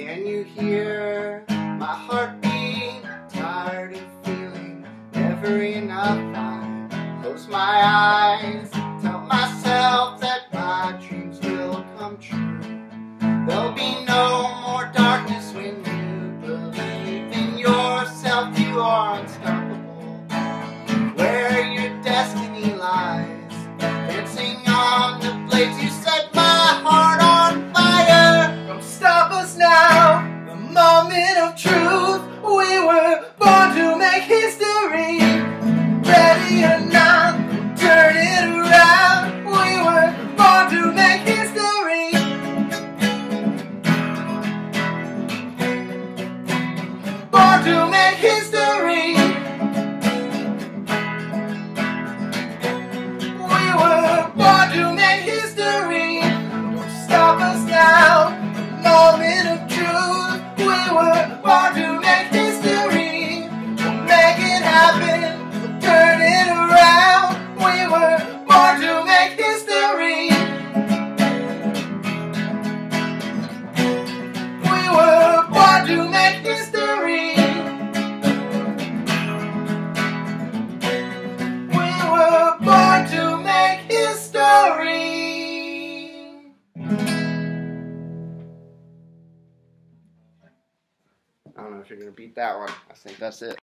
Can you hear my heartbeat? Tired of feeling never enough. I close my eyes, tell myself that my dreams will come true. There'll be no more darkness when you believe in yourself. You are to make I don't know if you're gonna beat that one. I think that's it.